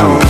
sound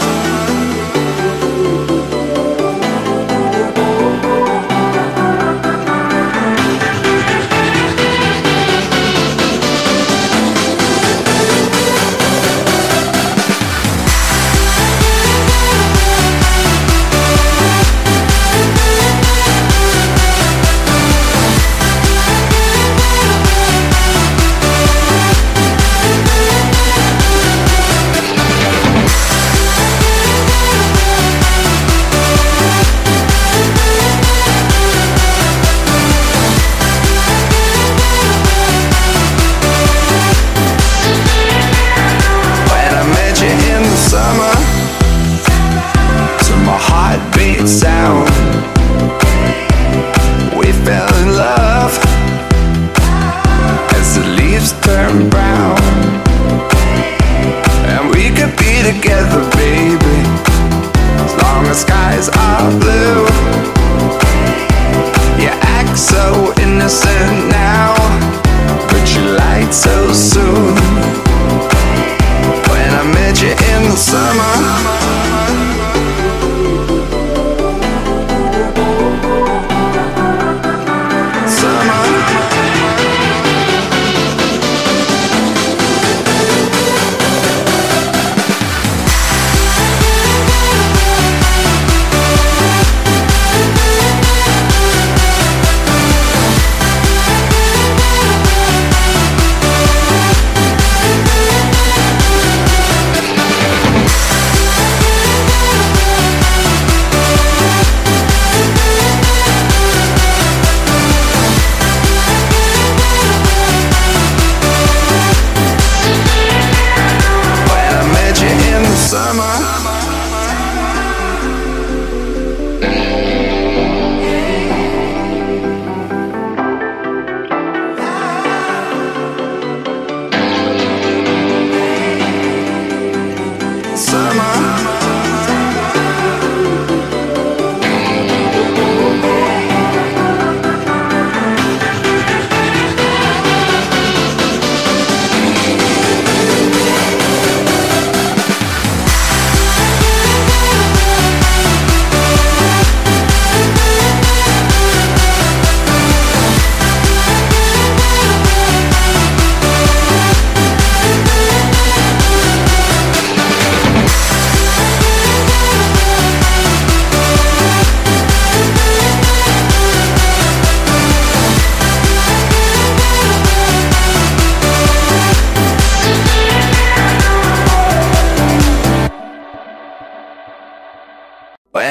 the skies are blue. You act so innocent now. But you lied so soon.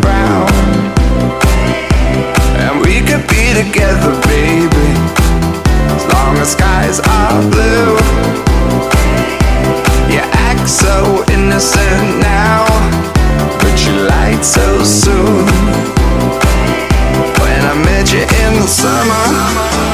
brown. And we could be together, baby, as long as skies are blue. You act so innocent now, but you lied so soon. When I met you in the summer.